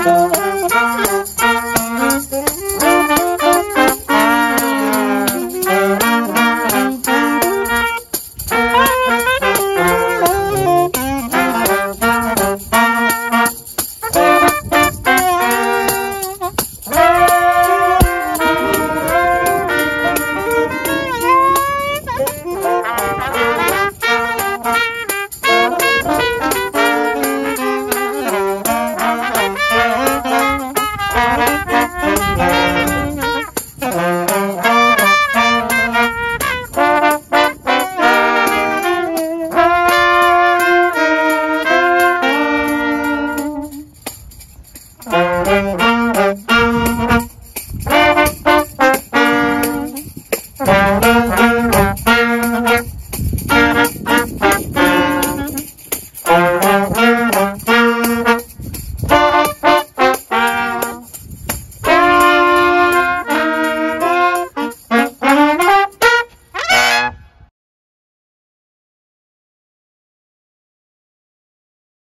Música Thank you.